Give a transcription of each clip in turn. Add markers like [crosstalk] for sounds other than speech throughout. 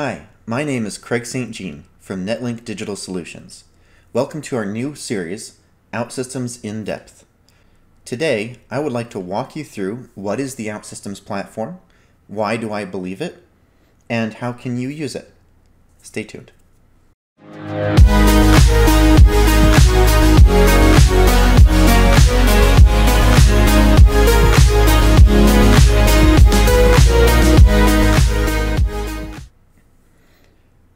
Hi, my name is Craig St. Jean from Netlink Digital Solutions. Welcome to our new series, OutSystems in Depth. Today, I would like to walk you through what is the OutSystems platform, why do I believe it, and how can you use it. Stay tuned.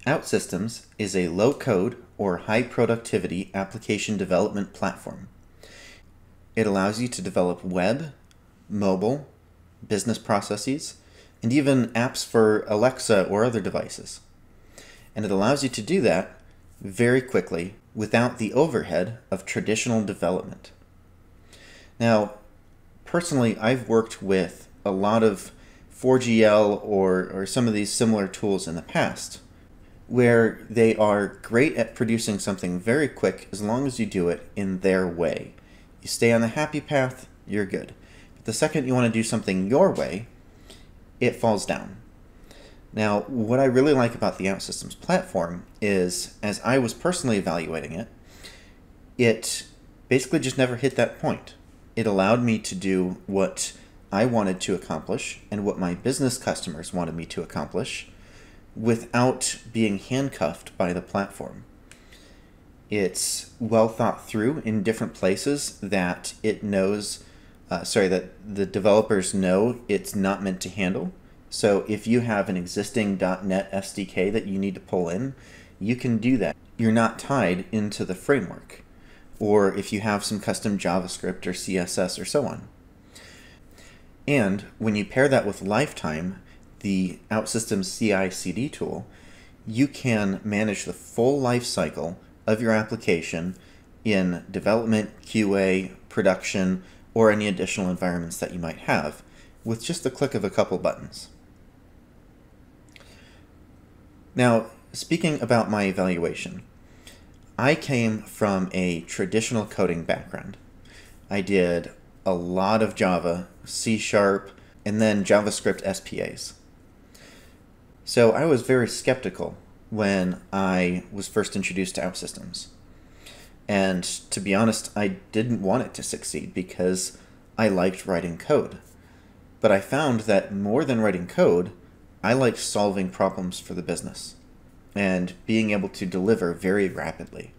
OutSystems is a low code or high productivity application development platform. It allows you to develop web, mobile, business processes, and even apps for Alexa or other devices. And it allows you to do that very quickly without the overhead of traditional development. Now, personally, I've worked with a lot of 4GL or, or some of these similar tools in the past where they are great at producing something very quick as long as you do it in their way. You stay on the happy path, you're good. But the second you want to do something your way, it falls down. Now, what I really like about the OutSystems platform is, as I was personally evaluating it, it basically just never hit that point. It allowed me to do what I wanted to accomplish and what my business customers wanted me to accomplish without being handcuffed by the platform. It's well thought through in different places that it knows, uh, sorry, that the developers know it's not meant to handle. So if you have an existing .NET SDK that you need to pull in, you can do that. You're not tied into the framework. Or if you have some custom JavaScript or CSS or so on. And when you pair that with Lifetime, the OutSystems CI/CD tool, you can manage the full life cycle of your application in development, QA, production, or any additional environments that you might have with just the click of a couple buttons. Now, speaking about my evaluation, I came from a traditional coding background. I did a lot of Java, C Sharp, and then JavaScript SPAs. So I was very skeptical when I was first introduced to OutSystems. And to be honest, I didn't want it to succeed because I liked writing code. But I found that more than writing code, I liked solving problems for the business and being able to deliver very rapidly.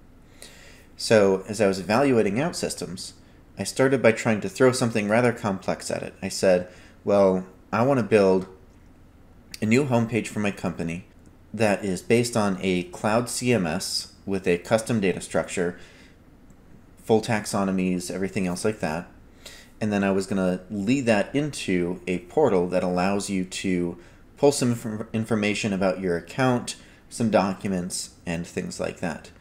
So, as I was evaluating OutSystems, I started by trying to throw something rather complex at it. I said, well, I want to build a new homepage for my company that is based on a cloud CMS with a custom data structure, full taxonomies, everything else like that. And then I was going to lead that into a portal that allows you to pull some inf- information about your account, some documents, and things like that.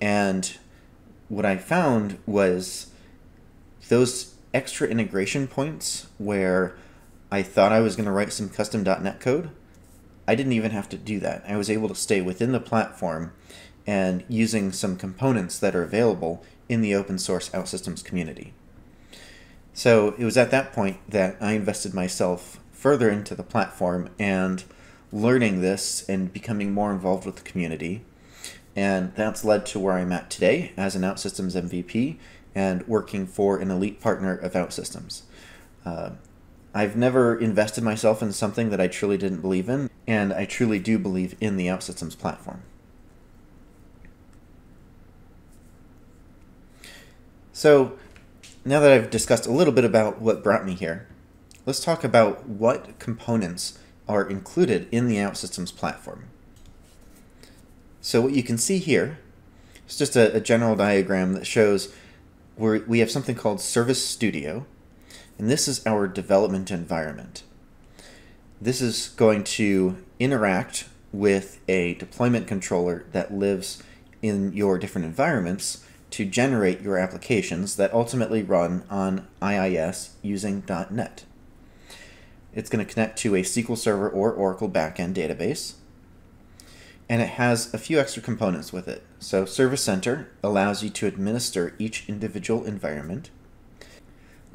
And what I found was those extra integration points where I thought I was going to write some custom .NET code I didn't even have to do that. I was able to stay within the platform and using some components that are available in the open source OutSystems community. So it was at that point that I invested myself further into the platform and learning this and becoming more involved with the community. And that's led to where I'm at today as an OutSystems MVP and working for an elite partner of OutSystems. Uh, I've never invested myself in something that I truly didn't believe in, and I truly do believe in the OutSystems platform. So, now that I've discussed a little bit about what brought me here, let's talk about what components are included in the OutSystems platform. So what you can see here is just a, a general diagram that shows where we have something called Service Studio, and this is our development environment. This is going to interact with a deployment controller that lives in your different environments to generate your applications that ultimately run on IIS using .NET. It's going to connect to a SQL Server or Oracle backend database. And it has a few extra components with it. So Service Center allows you to administer each individual environment.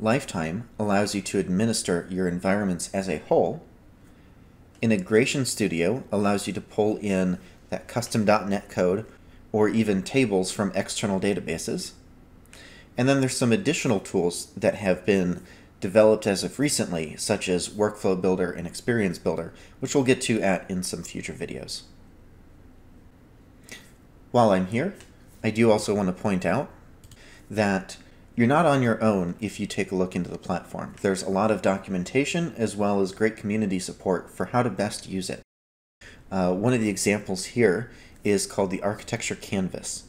Lifetime allows you to administer your environments as a whole, Integration Studio allows you to pull in that custom.NET code or even tables from external databases. And then there's some additional tools that have been developed as of recently, such as Workflow Builder and Experience Builder, which we'll get to at in some future videos. While I'm here, I do also want to point out that you're not on your own if you take a look into the platform. There's a lot of documentation as well as great community support for how to best use it. Uh, one of the examples here is called the Architecture Canvas.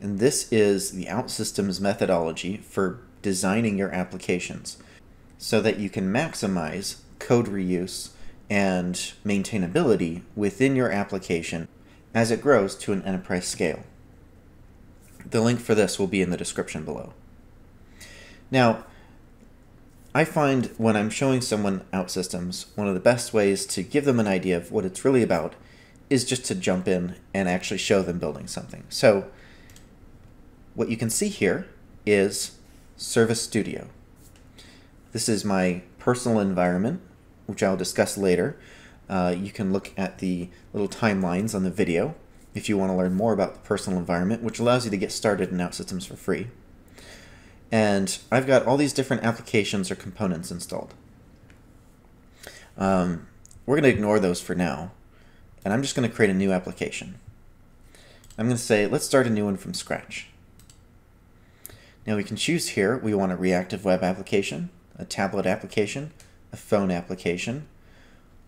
And this is the OutSystems methodology for designing your applications so that you can maximize code reuse and maintainability within your application as it grows to an enterprise scale. The link for this will be in the description below. Now, I find when I'm showing someone OutSystems, one of the best ways to give them an idea of what it's really about is just to jump in and actually show them building something. So what you can see here is Service Studio. This is my personal environment, which I'll discuss later. Uh, you can look at the little timelines on the video if you want to learn more about the personal environment, which allows you to get started in OutSystems for free. And I've got all these different applications or components installed. Um, we're going to ignore those for now, and I'm just going to create a new application. I'm going to say, let's start a new one from scratch. Now we can choose here, we want a reactive web application, a tablet application, a phone application,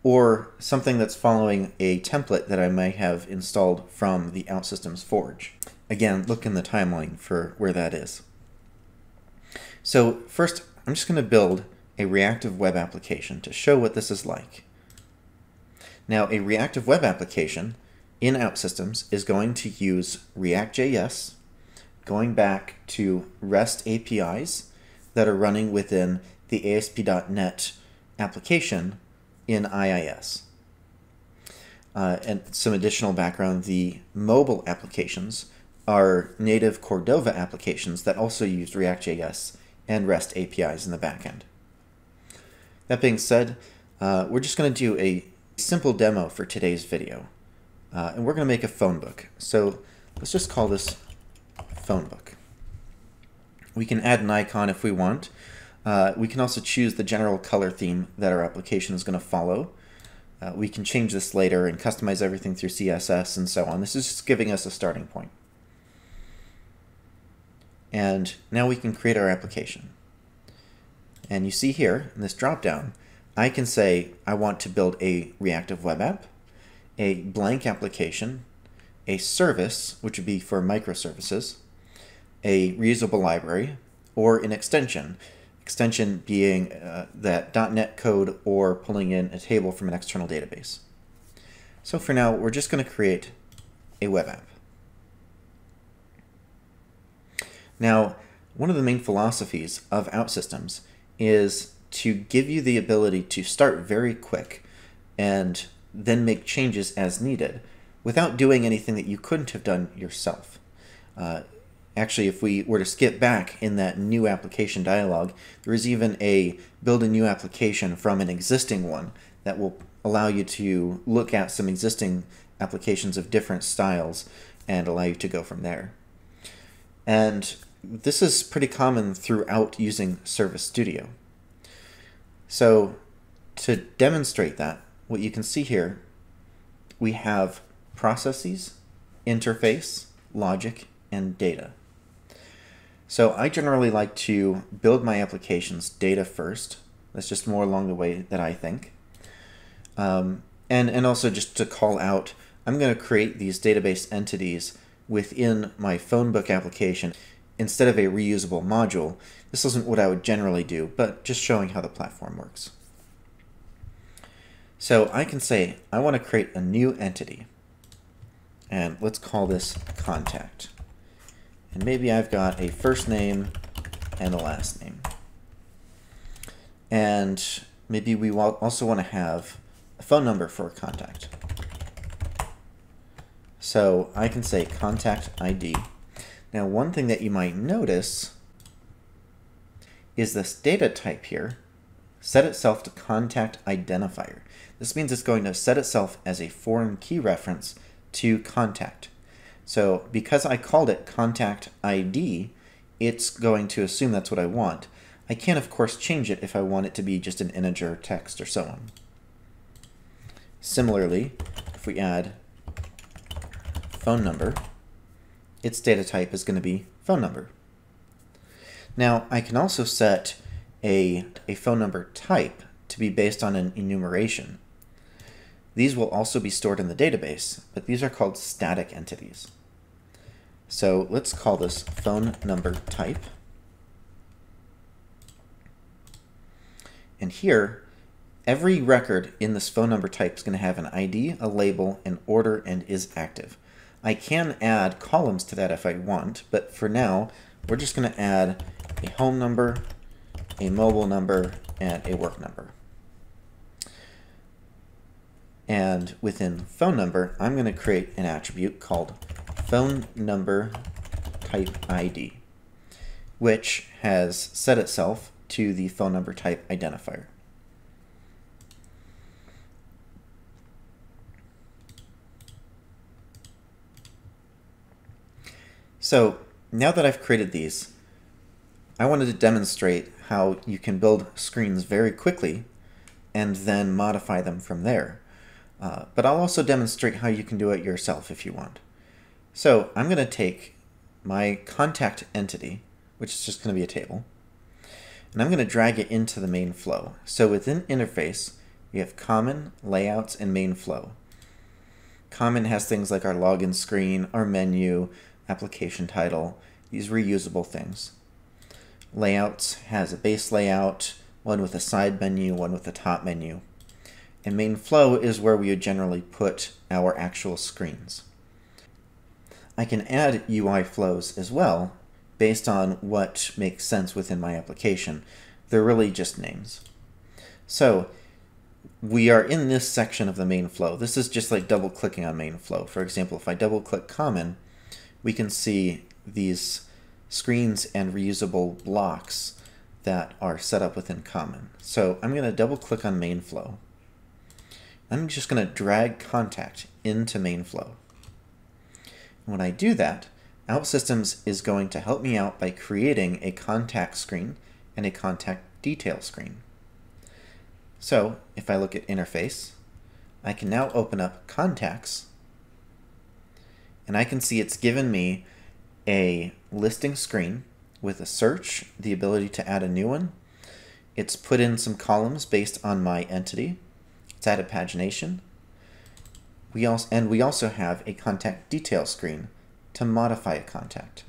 or something that's following a template that I might have installed from the OutSystems Forge. Again, look in the timeline for where that is. So first, I'm just going to build a reactive web application to show what this is like. Now, a reactive web application in OutSystems is going to use React.js, going back to REST APIs that are running within the ASP.NET application in IIS. Uh, and some additional background, the mobile applications are native Cordova applications that also use React.js and REST APIs in the backend. That being said, uh, we're just going to do a simple demo for today's video. Uh, and we're going to make a phone book. So let's just call this phone book. We can add an icon if we want. Uh, we can also choose the general color theme that our application is going to follow. Uh, we can change this later and customize everything through CSS and so on. This is just giving us a starting point. And now we can create our application. And you see here in this dropdown, I can say I want to build a reactive web app, a blank application, a service, which would be for microservices, a reusable library, or an extension, extension being uh, that .NET code or pulling in a table from an external database. So for now, we're just going to create a web app. Now, one of the main philosophies of OutSystems is to give you the ability to start very quick and then make changes as needed without doing anything that you couldn't have done yourself. Uh, Actually, if we were to skip back in that new application dialog, there is even a build a new application from an existing one that will allow you to look at some existing applications of different styles and allow you to go from there. And this is pretty common throughout using Service Studio. So to demonstrate that, what you can see here, we have processes, interface, logic, and data. So I generally like to build my applications data first. That's just more along the way that I think. Um, and, and also just to call out, I'm going to create these database entities within my phone book application instead of a reusable module. This isn't what I would generally do, but just showing how the platform works. So I can say, I want to create a new entity. And let's call this contact. And maybe I've got a first name and a last name. And maybe we also want to have a phone number for a contact. So I can say contact ID. Now one thing that you might notice is this data type here set itself to contact identifier. This means it's going to set itself as a foreign key reference to contact. So because I called it contact ID, it's going to assume that's what I want. I can, of course, change it if I want it to be just an integer, text, or so on. Similarly, if we add phone number, its data type is going to be phone number. Now, I can also set a, a phone number type to be based on an enumeration. These will also be stored in the database, but these are called static entities. So let's call this phone number type. And here, every record in this phone number type is going to have an ID, a label, an order, and is active. I can add columns to that if I want, but for now, we're just going to add a home number, a mobile number, and a work number. And within phone number, I'm going to create an attribute called phone number type ID, which has set itself to the phone number type identifier. So now that I've created these, I wanted to demonstrate how you can build screens very quickly and then modify them from there. Uh, but I'll also demonstrate how you can do it yourself if you want. So I'm going to take my contact entity, which is just going to be a table, and I'm going to drag it into the main flow. So within interface, we have common, layouts, and main flow. Common has things like our login screen, our menu, application title, these reusable things. Layouts has a base layout, one with a side menu, one with a top menu. And main flow is where we would generally put our actual screens. I can add UI flows as well based on what makes sense within my application. They're really just names. So we are in this section of the main flow. This is just like double clicking on main flow. For example, if I double click common, we can see these screens and reusable blocks that are set up within common. So I'm going to double click on main flow. I'm just going to drag contact into main flow. When I do that, OutSystems is going to help me out by creating a contact screen and a contact detail screen. So if I look at interface, I can now open up contacts and I can see it's given me a listing screen with a search, the ability to add a new one. It's put in some columns based on my entity. It's added pagination. We also, and we also have a contact detail screen to modify a contact.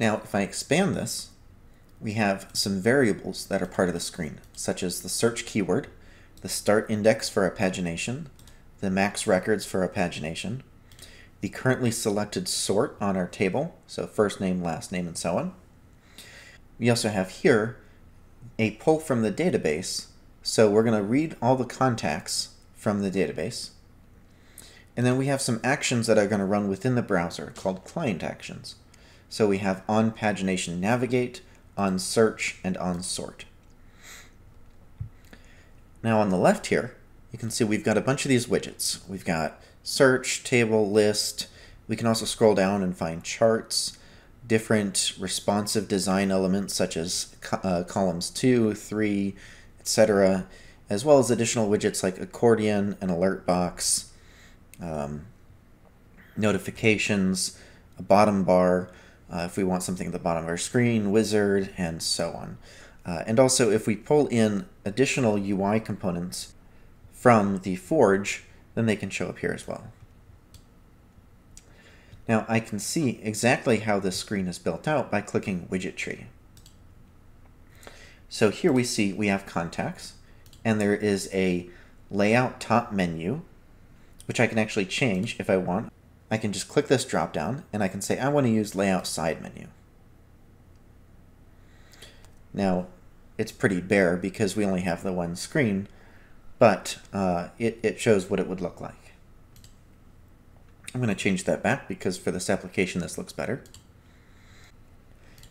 Now, if I expand this, we have some variables that are part of the screen, such as the search keyword, the start index for a pagination, the max records for a pagination, the currently selected sort on our table, so first name, last name, and so on. We also have here a pull from the database, so we're going to read all the contacts from the database. And then we have some actions that are going to run within the browser called client actions. So we have on pagination navigate, on search, and on sort. Now on the left here, you can see we've got a bunch of these widgets. We've got search, table, list. We can also scroll down and find charts, different responsive design elements such as uh, columns 2, 3, etc., as well as additional widgets like accordion, an alert box, um, notifications, a bottom bar, uh, if we want something at the bottom of our screen, wizard, and so on. Uh, and also, if we pull in additional UI components from the Forge, then they can show up here as well. Now, I can see exactly how this screen is built out by clicking Widget Tree. So here we see we have contacts, and there is a layout top menu, which I can actually change if I want. I can just click this drop down, and I can say I want to use layout side menu. Now, it's pretty bare because we only have the one screen, but uh, it, it shows what it would look like. I'm going to change that back because for this application this looks better.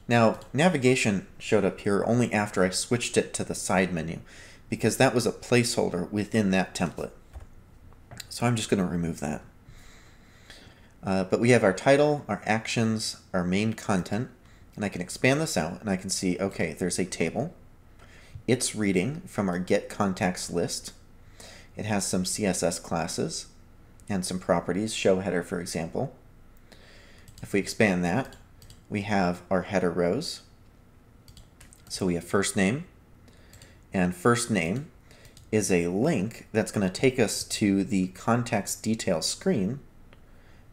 Now, navigation showed up here only after I switched it to the side menu because that was a placeholder within that template. So I'm just going to remove that. Uh, but we have our title, our actions, our main content, and I can expand this out and I can see, okay, there's a table. It's reading from our get contacts list. It has some CSS classes and some properties, show header for example. If we expand that, we have our header rows. So we have first name, and first name is a link that's going to take us to the contacts detail screen,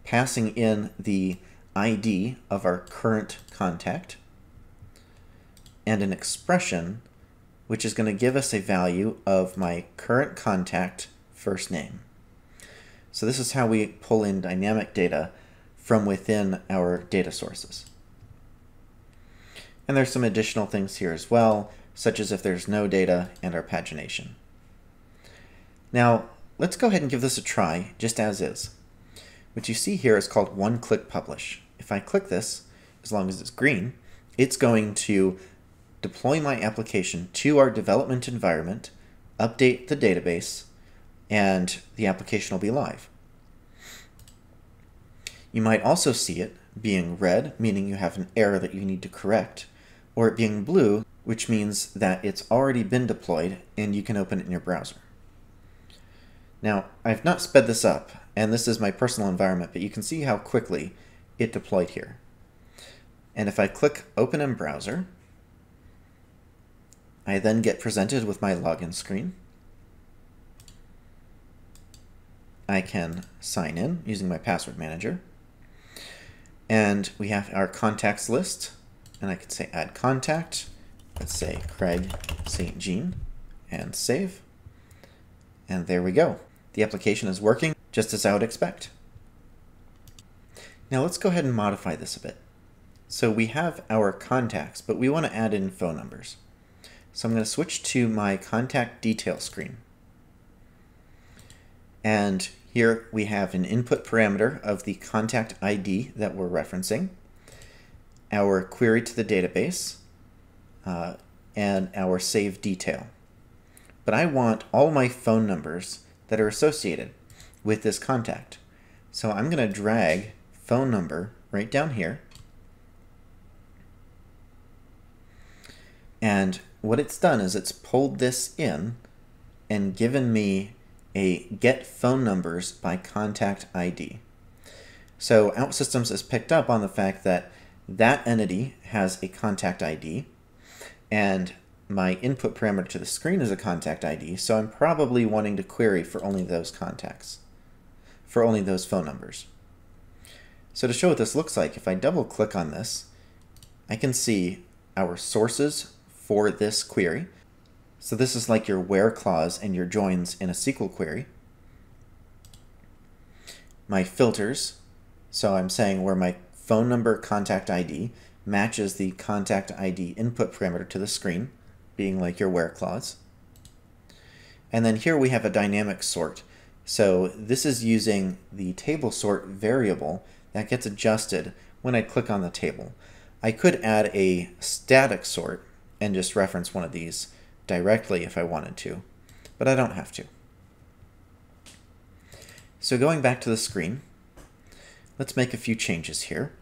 passing in the ID of our current contact, and an expression which is going to give us a value of my current contact first name. So this is how we pull in dynamic data from within our data sources. And there's some additional things here as well, such as if there's no data and our pagination. Now, let's go ahead and give this a try, just as is. What you see here is called one-click publish. If I click this, as long as it's green, it's going to deploy my application to our development environment, update the database, and the application will be live. You might also see it being red, meaning you have an error that you need to correct, or it being blue, which means that it's already been deployed and you can open it in your browser. Now, I've not sped this up, and this is my personal environment, but you can see how quickly it deployed here. And if I click Open in Browser, I then get presented with my login screen. I can sign in using my password manager. And we have our contacts list, and I can say add contact. Let's say Craig St. Jean, and save. And there we go. The application is working just as I would expect. Now let's go ahead and modify this a bit. So we have our contacts, but we want to add in phone numbers. So I'm going to switch to my contact detail screen. And here we have an input parameter of the contact ID that we're referencing, our query to the database, uh, and our save detail. But I want all my phone numbers that are associated with this contact. So I'm going to drag phone number right down here. And what it's done is it's pulled this in and given me a get phone numbers by contact ID. So OutSystems has picked up on the fact that that entity has a contact ID and my input parameter to the screen is a contact ID, so I'm probably wanting to query for only those contacts, for only those phone numbers. So to show what this looks like, if I double click on this, I can see our sources for this query. So this is like your where clause and your joins in a SQL query. My filters, so I'm saying where my phone number contact ID matches the contact ID input parameter to the screen, being like your where clause. And then here we have a dynamic sort. So this is using the table sort variable that gets adjusted when I click on the table. I could add a static sort and just reference one of these directly if I wanted to, but I don't have to. So going back to the screen, let's make a few changes here.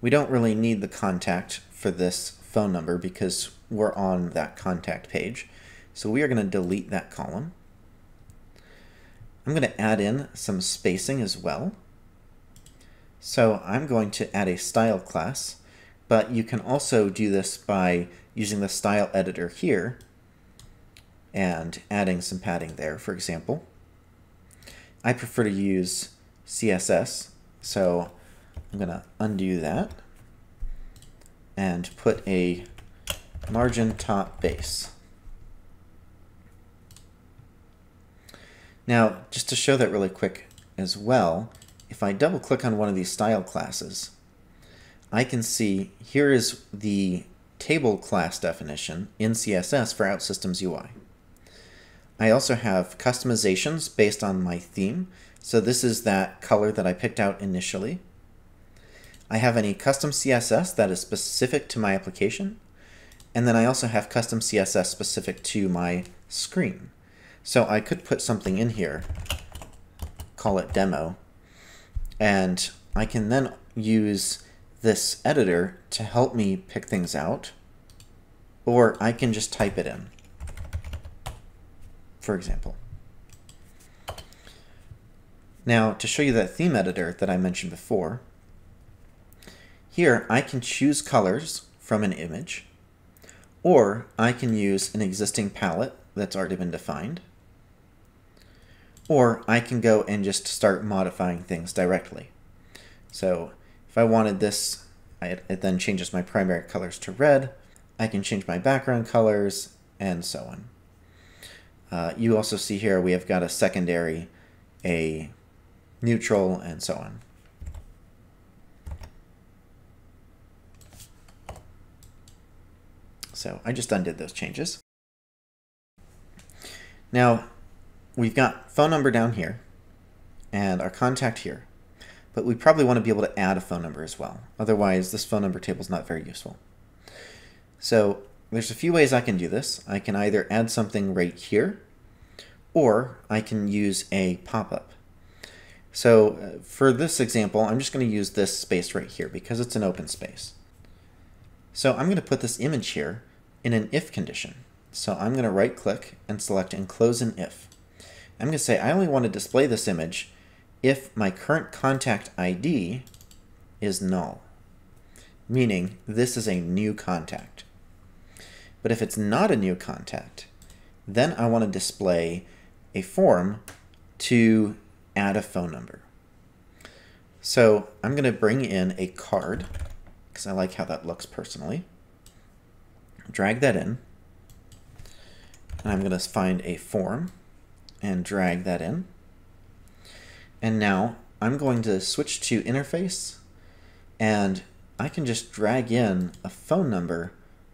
We don't really need the contact for this phone number because we're on that contact page. So we are going to delete that column. I'm going to add in some spacing as well. So I'm going to add a style class, but you can also do this by using the style editor here and adding some padding there, for example. I prefer to use CSS, so I'm going to undo that and put a margin top base. Now, just to show that really quick as well, if I double click on one of these style classes, I can see here is the table class definition in CSS for OutSystems UI. I also have customizations based on my theme. So this is that color that I picked out initially. I have any custom CSS that is specific to my application, and then I also have custom CSS specific to my screen. So I could put something in here, call it demo, and I can then use this editor to help me pick things out, or I can just type it in, for example. Now, to show you that theme editor that I mentioned before, here I can choose colors from an image, or I can use an existing palette that's already been defined, or I can go and just start modifying things directly. So if I wanted this, it then changes my primary colors to red. I can change my background colors, and so on. Uh, you also see here we have got a secondary, a neutral, and so on. So I just undid those changes. Now, we've got phone number down here and our contact here, but we probably want to be able to add a phone number as well. Otherwise, this phone number table is not very useful. So there's a few ways I can do this. I can either add something right here, or I can use a pop-up. So uh, for this example, I'm just going to use this space right here because it's an open space. So I'm going to put this image here in an if condition. So I'm going to right click and select enclose an if. I'm going to say I only want to display this image if my current contact ID is null, meaning this is a new contact. But if it's not a new contact, then I want to display a form to add a phone number. So I'm going to bring in a card because I like how that looks personally. Drag that in. And I'm going to find a form and drag that in. And now I'm going to switch to interface and I can just drag in a phone number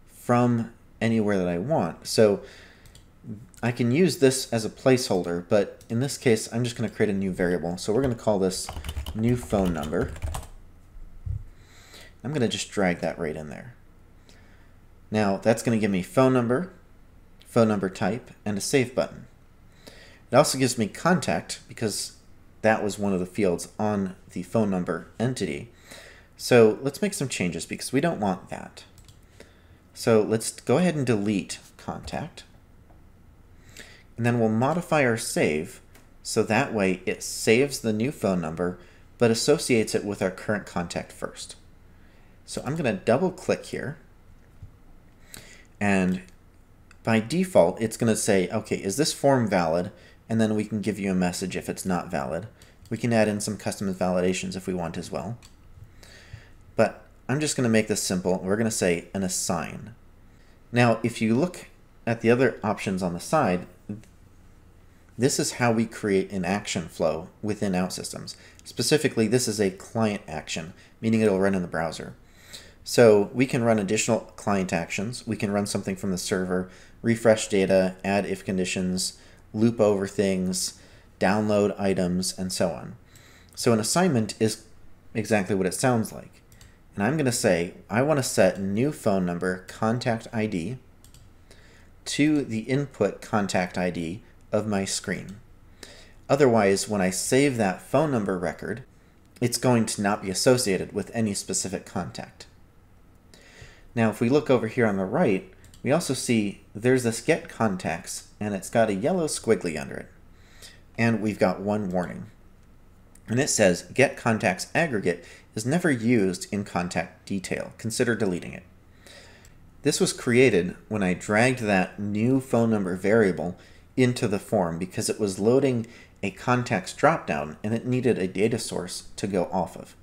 from anywhere that I want. So I can use this as a placeholder, but in this case, I'm just going to create a new variable. So we're going to call this new phone number. I'm going to just drag that right in there. Now that's going to give me phone number, phone number type, and a save button. It also gives me contact because that was one of the fields on the phone number entity. So let's make some changes because we don't want that. So let's go ahead and delete contact and then we'll modify our save so that way it saves the new phone number but associates it with our current contact first. So I'm going to double click here and by default it's going to say okay is this form valid and then we can give you a message if it's not valid. We can add in some custom validations if we want as well. But I'm just going to make this simple. We're going to say an assign. Now if you look at the other options on the side, this is how we create an action flow within OutSystems. Specifically, this is a client action, meaning it'll run in the browser. So we can run additional client actions. We can run something from the server, refresh data, add if conditions, loop over things, download items, and so on. So an assignment is exactly what it sounds like. And I'm going to say, I want to set new phone number contact ID to the input contact ID of my screen. Otherwise, when I save that phone number record, it's going to not be associated with any specific contact. Now, if we look over here on the right, we also see there's this get contacts, and it's got a yellow squiggly under it. And we've got one warning. And it says get contacts aggregate is never used in contact detail. Consider deleting it. This was created when I dragged that new phone number variable into the form because it was loading a contacts dropdown and it needed a data source to go off of.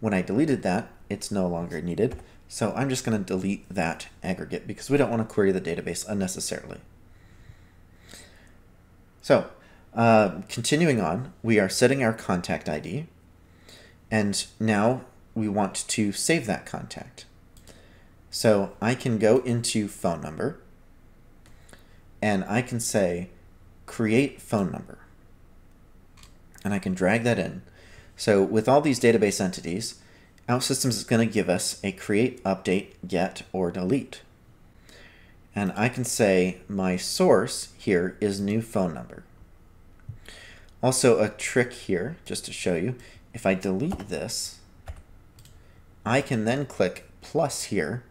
When I deleted that, it's no longer needed. So I'm just going to delete that aggregate because we don't want to query the database unnecessarily. So uh, continuing on, we are setting our contact ID. And now we want to save that contact. So I can go into phone number and I can say create phone number. And I can drag that in. So with all these database entities, OutSystems is going to give us a create, update, get, or delete. And I can say my source here is new phone number. Also a trick here, just to show you, if I delete this, I can then click plus here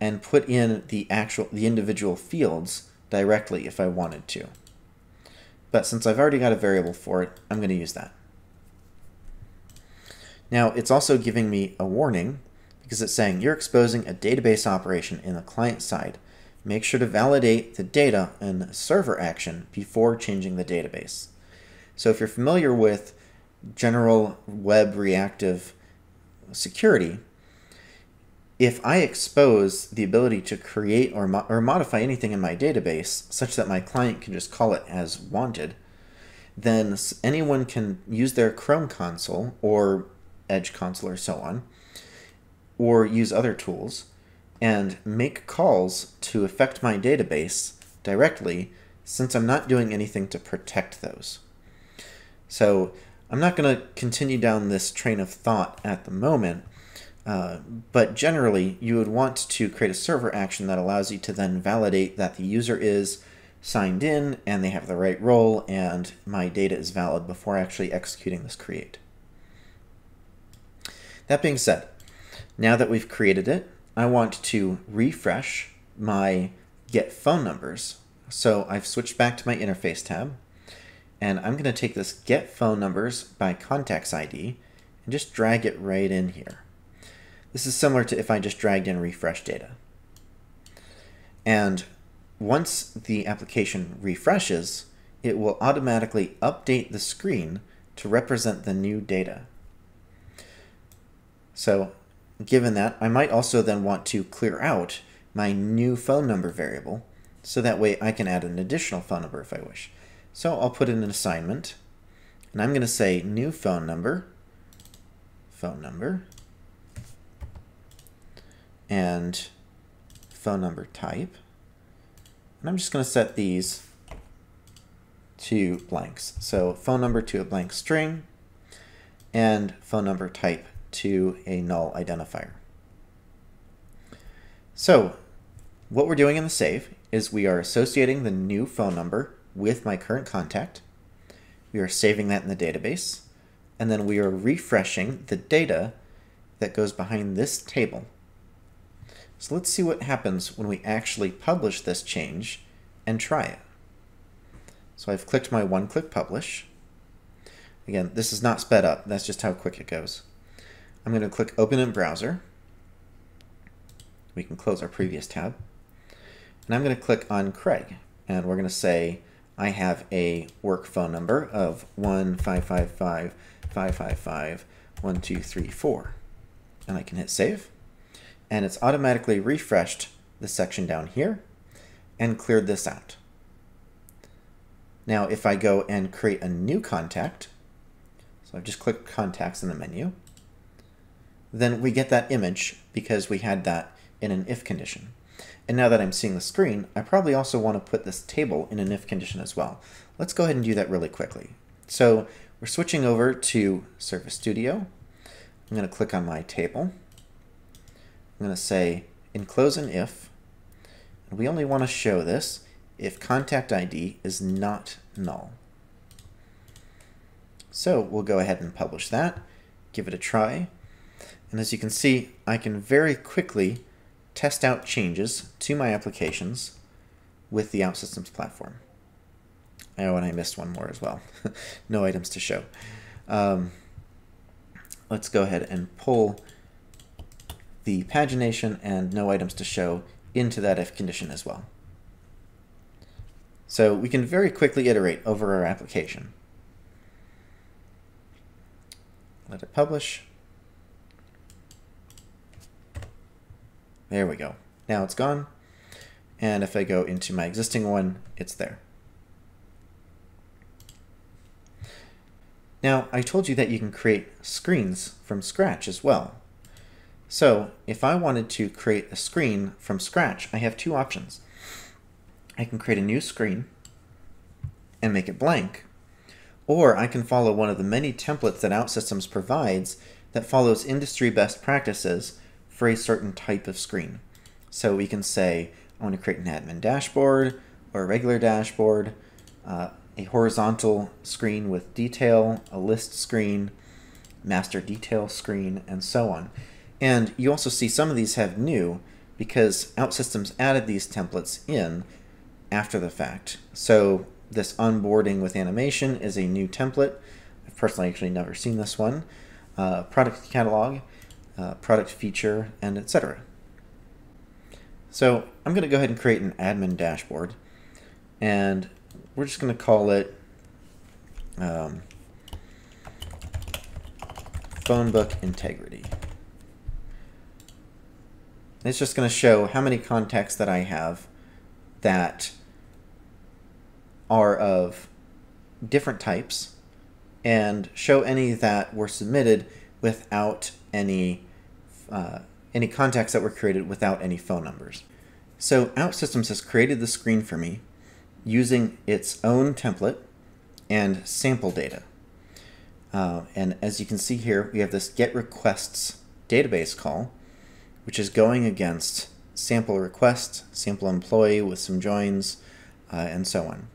and put in the actual the individual fields directly if I wanted to. But since I've already got a variable for it, I'm going to use that. Now it's also giving me a warning because it's saying you're exposing a database operation in the client side. Make sure to validate the data in server action before changing the database. So if you're familiar with general web reactive security, if I expose the ability to create or, mo or modify anything in my database such that my client can just call it as wanted, then anyone can use their Chrome console or Edge console or so on, or use other tools and make calls to affect my database directly since I'm not doing anything to protect those. So I'm not going to continue down this train of thought at the moment, uh, but generally you would want to create a server action that allows you to then validate that the user is signed in and they have the right role and my data is valid before actually executing this create. That being said, now that we've created it, I want to refresh my get phone numbers. So I've switched back to my interface tab and I'm going to take this get phone numbers by contacts ID and just drag it right in here. This is similar to if I just dragged in refresh data. And once the application refreshes, it will automatically update the screen to represent the new data. So given that, I might also then want to clear out my new phone number variable so that way I can add an additional phone number if I wish. So I'll put in an assignment and I'm going to say new phone number, phone number, and phone number type. And I'm just going to set these to blanks. So phone number to a blank string and phone number type to a null identifier. So what we're doing in the save is we are associating the new phone number with my current contact. We are saving that in the database. And then we are refreshing the data that goes behind this table. So let's see what happens when we actually publish this change and try it. So I've clicked my one-click publish. Again, this is not sped up. That's just how quick it goes. I'm going to click Open in Browser. We can close our previous tab. And I'm going to click on Craig. And we're going to say, I have a work phone number of 1-555-555-1234. And I can hit Save. And it's automatically refreshed the section down here and cleared this out. Now, if I go and create a new contact, so I've just clicked Contacts in the menu, then we get that image because we had that in an if condition. And now that I'm seeing the screen, I probably also want to put this table in an if condition as well. Let's go ahead and do that really quickly. So we're switching over to Service Studio. I'm going to click on my table. I'm going to say enclose an if. We only want to show this if contact ID is not null. So we'll go ahead and publish that, give it a try, and as you can see, I can very quickly test out changes to my applications with the OutSystems platform. Oh, and I missed one more as well. [laughs] no items to show. Um, let's go ahead and pull the pagination and no items to show into that if condition as well. So we can very quickly iterate over our application. Let it publish. There we go. Now it's gone. And if I go into my existing one, it's there. Now, I told you that you can create screens from scratch as well. So if I wanted to create a screen from scratch, I have two options. I can create a new screen and make it blank, or I can follow one of the many templates that OutSystems provides that follows industry best practices for a certain type of screen. So we can say, I want to create an admin dashboard or a regular dashboard, uh, a horizontal screen with detail, a list screen, master detail screen, and so on. And you also see some of these have new because OutSystems added these templates in after the fact. So this onboarding with animation is a new template. I've personally actually never seen this one. Uh, product catalog, uh, product feature, and etc. So I'm going to go ahead and create an admin dashboard. And we're just going to call it um, phone book integrity. It's just going to show how many contacts that I have that are of different types and show any that were submitted without any uh, any contacts that were created without any phone numbers. So OutSystems has created the screen for me using its own template and sample data. Uh, and as you can see here, we have this get requests database call, which is going against sample request, sample employee with some joins, uh, and so on.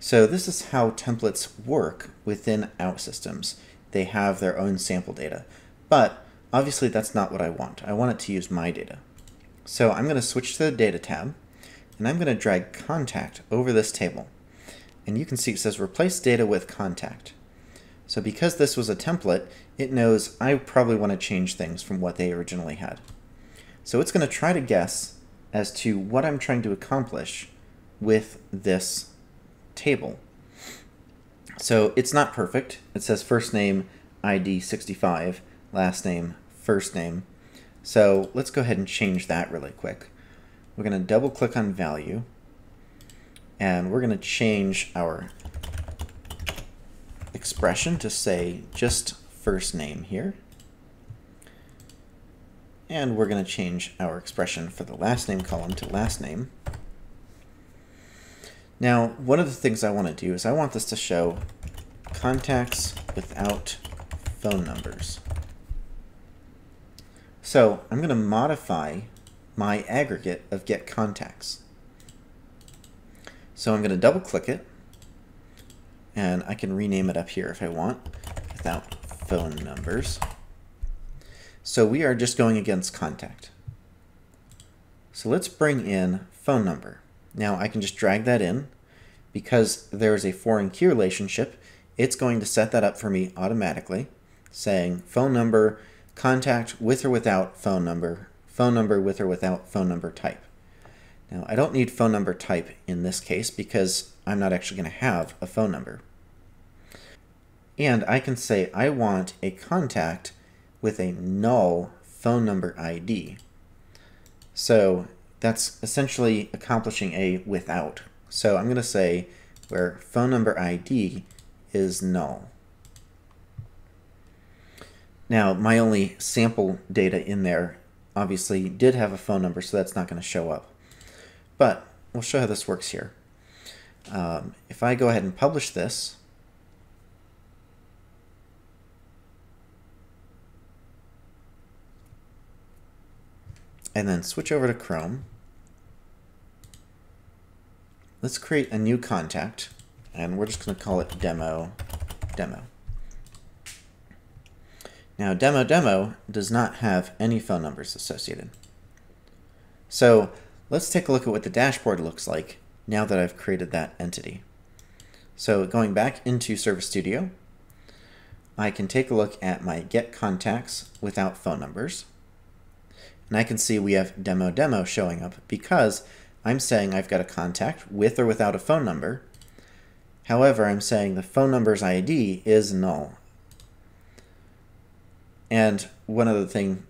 So this is how templates work within OutSystems. They have their own sample data. But obviously that's not what I want. I want it to use my data. So I'm going to switch to the Data tab, and I'm going to drag Contact over this table. And you can see it says Replace Data with Contact. So because this was a template, it knows I probably want to change things from what they originally had. So it's going to try to guess as to what I'm trying to accomplish with this table. So it's not perfect. It says first name ID 65, last name, first name. So let's go ahead and change that really quick. We're going to double click on value and we're going to change our expression to say just first name here. And we're going to change our expression for the last name column to last name. Now, one of the things I want to do is I want this to show contacts without phone numbers. So I'm going to modify my aggregate of get contacts. So I'm going to double click it and I can rename it up here if I want without phone numbers. So we are just going against contact. So let's bring in phone number. Now I can just drag that in. Because there is a foreign key relationship, it's going to set that up for me automatically, saying phone number, contact with or without phone number, phone number with or without phone number type. Now, I don't need phone number type in this case because I'm not actually going to have a phone number. And I can say I want a contact with a null phone number ID. So that's essentially accomplishing a without. So I'm going to say where phone number ID is null. Now, my only sample data in there obviously did have a phone number, so that's not going to show up. But we'll show how this works here. Um, if I go ahead and publish this, and then switch over to Chrome, let's create a new contact, and we're just going to call it demo demo. Now, demo demo does not have any phone numbers associated. So Let's take a look at what the dashboard looks like now that I've created that entity. So going back into Service Studio, I can take a look at my get contacts without phone numbers. And I can see we have demo demo showing up because I'm saying I've got a contact with or without a phone number. However, I'm saying the phone number's ID is null. And one other thing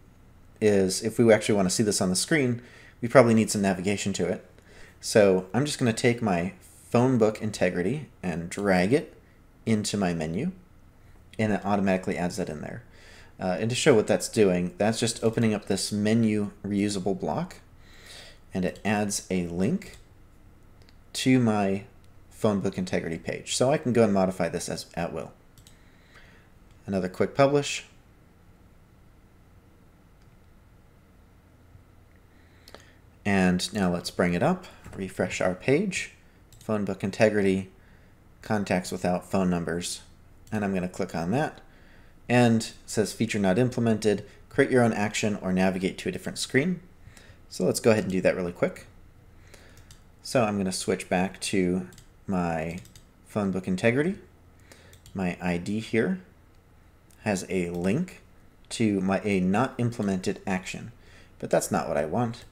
is if we actually want to see this on the screen, we probably need some navigation to it. So I'm just going to take my phone book integrity and drag it into my menu, and it automatically adds that in there. Uh, and to show what that's doing, that's just opening up this menu reusable block, and it adds a link to my phone book integrity page. So I can go and modify this as at will. Another quick publish, And now let's bring it up, refresh our page, phone book integrity, contacts without phone numbers. And I'm going to click on that. And says feature not implemented, create your own action or navigate to a different screen. So let's go ahead and do that really quick. So I'm going to switch back to my phone book integrity. My ID here has a link to my a not implemented action, but that's not what I want.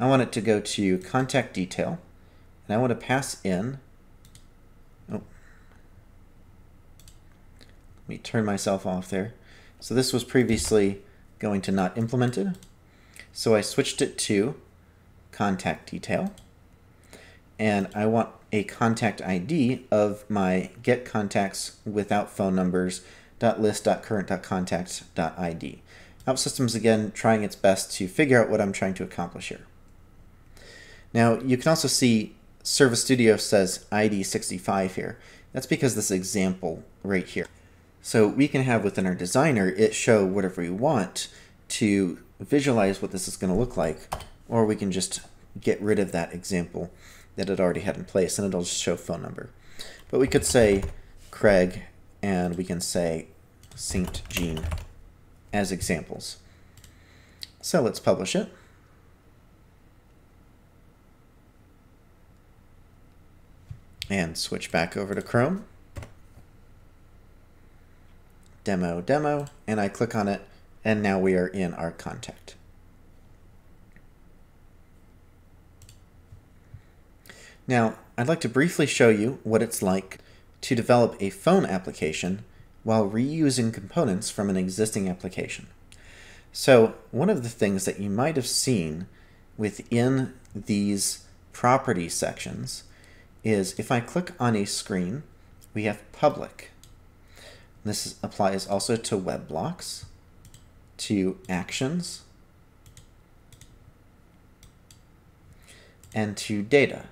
I want it to go to contact detail, and I want to pass in, oh, let me turn myself off there. So this was previously going to not implemented. So I switched it to contact detail. And I want a contact ID of my get contacts without phone numbers list.current.contact.id. OutSystems again trying its best to figure out what I'm trying to accomplish here. Now you can also see Service Studio says ID 65 here. That's because this example right here. So we can have within our designer it show whatever we want to visualize what this is going to look like, or we can just get rid of that example that it already had in place and it'll just show phone number. But we could say Craig and we can say St. Jean as examples. So let's publish it. And switch back over to Chrome. Demo, demo, and I click on it, and now we are in our contact. Now, I'd like to briefly show you what it's like to develop a phone application while reusing components from an existing application. So one of the things that you might have seen within these property sections is if I click on a screen, we have public. This applies also to web blocks, to actions, and to data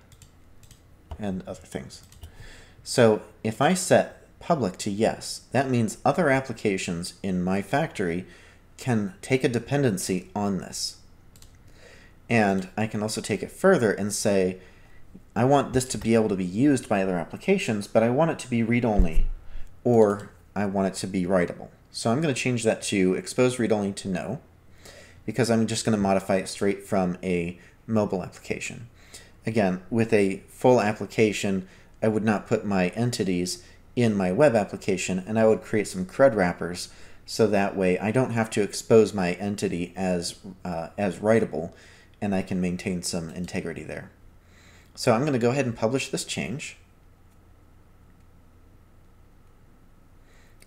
and other things. So if I set public to yes, that means other applications in my factory can take a dependency on this. And I can also take it further and say, I want this to be able to be used by other applications, but I want it to be read-only, or I want it to be writable. So I'm going to change that to expose read-only to no, because I'm just going to modify it straight from a mobile application. Again, with a full application, I would not put my entities in my web application and I would create some CRUD wrappers so that way I don't have to expose my entity as, uh, as writable and I can maintain some integrity there. So I'm going to go ahead and publish this change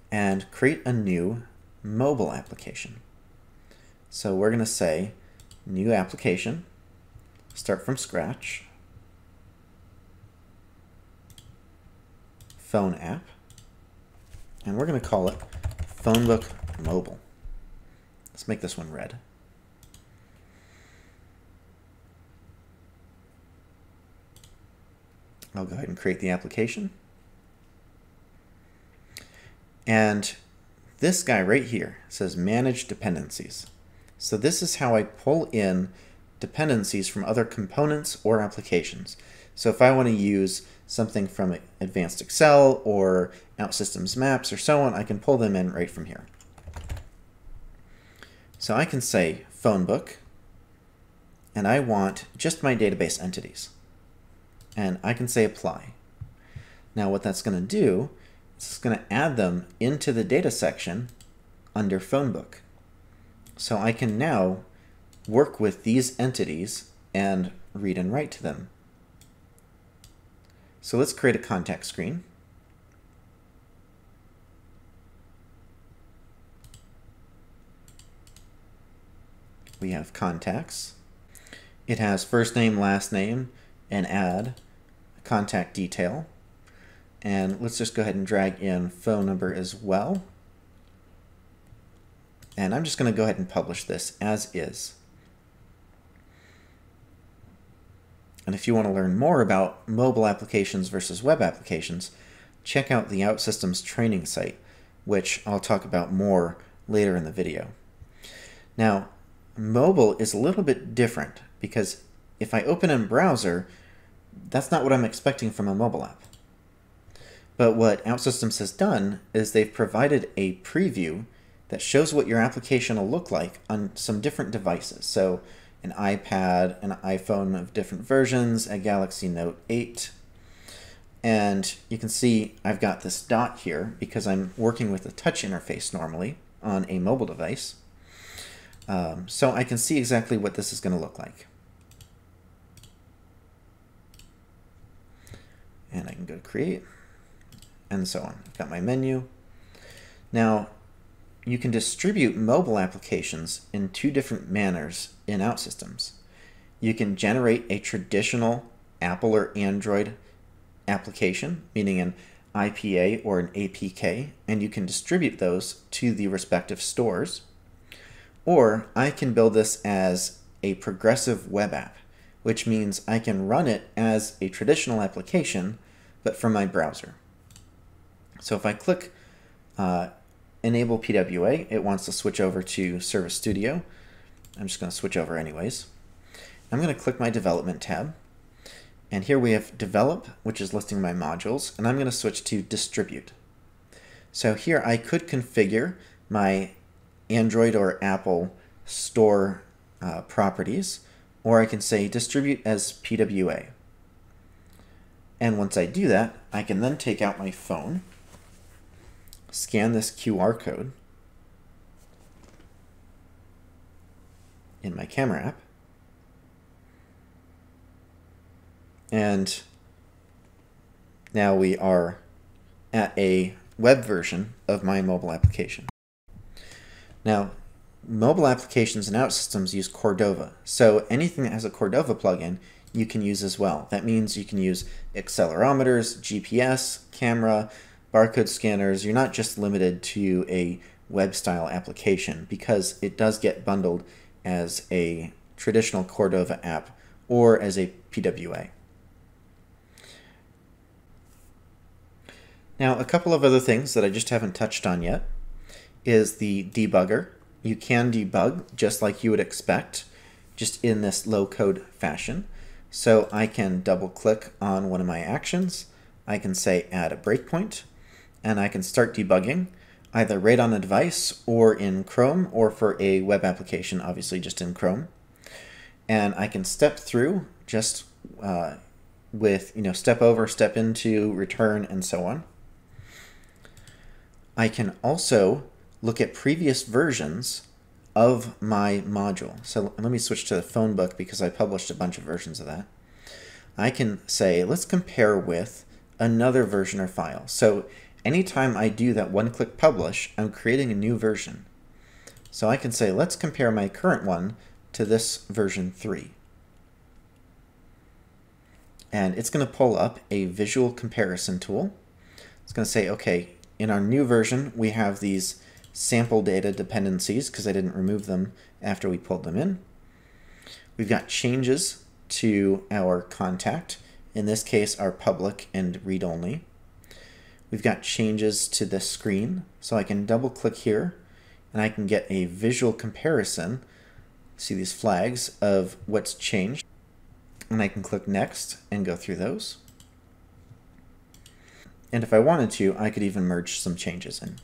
and create a new mobile application. So we're going to say new application, start from scratch, phone app. And we're going to call it Phonebook Mobile. Let's make this one red. I'll go ahead and create the application. And this guy right here says Manage Dependencies. So this is how I pull in dependencies from other components or applications. So if I want to use something from Advanced Excel or OutSystems Maps or so on, I can pull them in right from here. So I can say phone book, and I want just my database entities. And I can say apply. Now what that's going to do is it's going to add them into the data section under phone book. So I can now work with these entities and read and write to them. So let's create a contact screen. We have contacts. It has first name, last name, and add contact detail. And let's just go ahead and drag in phone number as well. And I'm just going to go ahead and publish this as is. And if you want to learn more about mobile applications versus web applications, check out the OutSystems training site, which I'll talk about more later in the video. Now, mobile is a little bit different because if I open in browser, that's not what I'm expecting from a mobile app. But what OutSystems has done is they've provided a preview that shows what your application will look like on some different devices. So an iPad, an iPhone of different versions, a Galaxy Note 8. And you can see I've got this dot here because I'm working with a touch interface normally on a mobile device. Um, so I can see exactly what this is going to look like. And I can go to create and so on. I've got my menu. Now, you can distribute mobile applications in two different manners in OutSystems. You can generate a traditional Apple or Android application, meaning an IPA or an APK, and you can distribute those to the respective stores. Or I can build this as a progressive web app, which means I can run it as a traditional application, but from my browser. So if I click uh, enable PWA, it wants to switch over to Service Studio. I'm just going to switch over anyways. I'm going to click my development tab. And here we have develop, which is listing my modules, and I'm going to switch to distribute. So here I could configure my Android or Apple store uh, properties, or I can say distribute as PWA. And once I do that, I can then take out my phone scan this QR code in my camera app. And now we are at a web version of my mobile application. Now, mobile applications and OutSystems use Cordova. So anything that has a Cordova plugin, you can use as well. That means you can use accelerometers, GPS, camera, barcode scanners, you're not just limited to a web style application because it does get bundled as a traditional Cordova app or as a PWA. Now, a couple of other things that I just haven't touched on yet is the debugger. You can debug just like you would expect, just in this low code fashion. So I can double click on one of my actions. I can say add a breakpoint and I can start debugging either right on the device or in Chrome or for a web application, obviously just in Chrome. And I can step through just uh, with, you know, step over, step into, return, and so on. I can also look at previous versions of my module. So let me switch to the phone book because I published a bunch of versions of that. I can say, let's compare with another version or file. So anytime I do that one-click publish, I'm creating a new version. So I can say, let's compare my current one to this version 3. And it's going to pull up a visual comparison tool. It's going to say, okay, in our new version, we have these sample data dependencies because I didn't remove them after we pulled them in. We've got changes to our contact, in this case, our public and read-only. We've got changes to the screen, so I can double click here and I can get a visual comparison, see these flags of what's changed. And I can click next and go through those. And if I wanted to, I could even merge some changes in.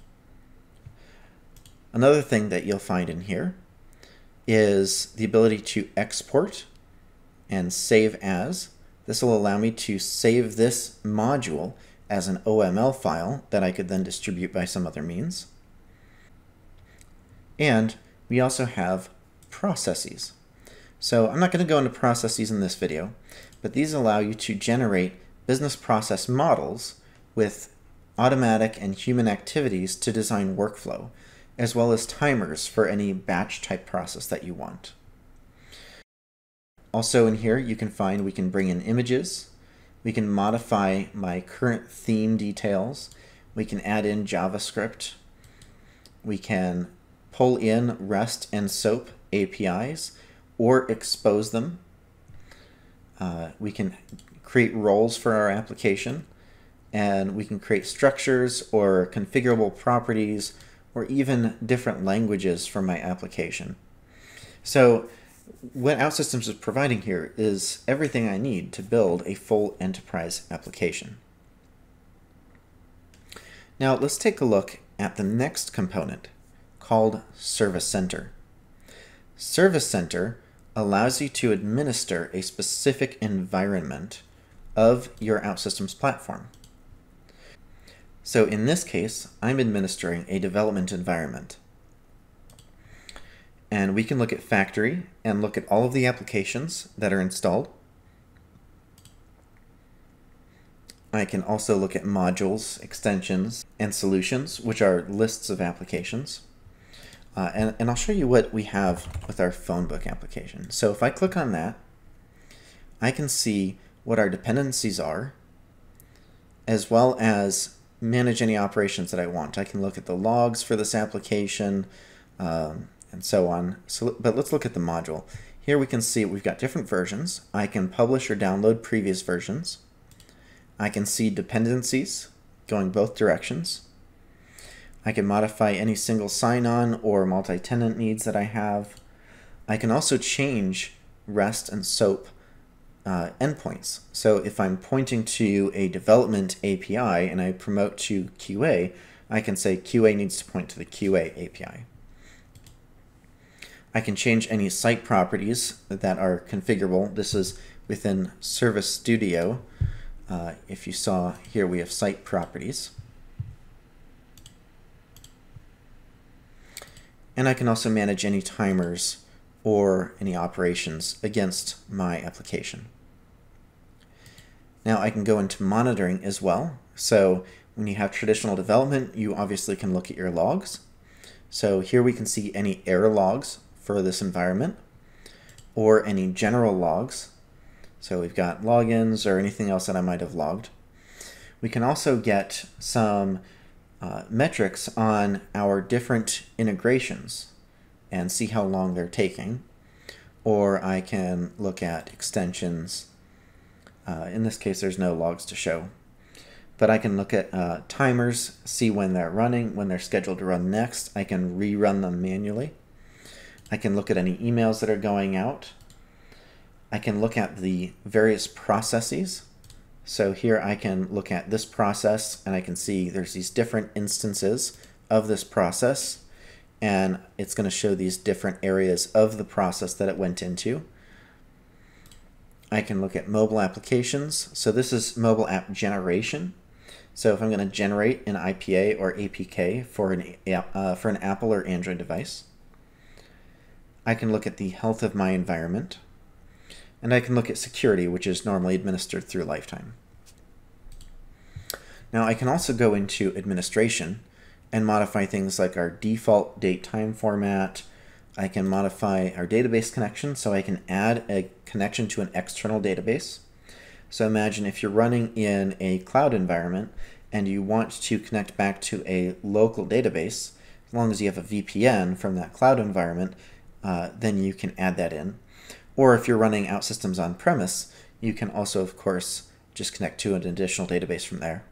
Another thing that you'll find in here is the ability to export and save as. This will allow me to save this module as an OML file that I could then distribute by some other means. And we also have processes. So I'm not going to go into processes in this video, but these allow you to generate business process models with automatic and human activities to design workflow, as well as timers for any batch type process that you want. Also in here you can find we can bring in images, we can modify my current theme details. We can add in JavaScript. We can pull in REST and SOAP APIs or expose them. Uh, we can create roles for our application and we can create structures or configurable properties or even different languages for my application. So what OutSystems is providing here is everything I need to build a full enterprise application. Now let's take a look at the next component called Service Center. Service Center allows you to administer a specific environment of your OutSystems platform. So in this case, I'm administering a development environment. And we can look at factory and look at all of the applications that are installed. I can also look at modules, extensions, and solutions, which are lists of applications. Uh, and, and I'll show you what we have with our phonebook application. So if I click on that, I can see what our dependencies are, as well as manage any operations that I want. I can look at the logs for this application, um, and so on. So, but let's look at the module. Here we can see we've got different versions. I can publish or download previous versions. I can see dependencies going both directions. I can modify any single sign-on or multi-tenant needs that I have. I can also change REST and SOAP uh, endpoints. So if I'm pointing to a development API and I promote to QA, I can say QA needs to point to the QA API. I can change any site properties that are configurable. This is within Service Studio. Uh, if you saw here, we have site properties. And I can also manage any timers or any operations against my application. Now I can go into monitoring as well. So when you have traditional development, you obviously can look at your logs. So here we can see any error logs for this environment or any general logs. So we've got logins or anything else that I might have logged. We can also get some uh, metrics on our different integrations and see how long they're taking. Or I can look at extensions. Uh, in this case, there's no logs to show. But I can look at uh, timers, see when they're running, when they're scheduled to run next. I can rerun them manually. I can look at any emails that are going out. I can look at the various processes. So here I can look at this process and I can see there's these different instances of this process and it's going to show these different areas of the process that it went into. I can look at mobile applications. So this is mobile app generation. So if I'm going to generate an IPA or APK for an, uh, for an Apple or Android device, I can look at the health of my environment, and I can look at security, which is normally administered through lifetime. Now I can also go into administration and modify things like our default date time format. I can modify our database connection so I can add a connection to an external database. So imagine if you're running in a cloud environment and you want to connect back to a local database, as long as you have a VPN from that cloud environment, uh, then you can add that in. Or if you're running OutSystems on premise, you can also, of course, just connect to an additional database from there.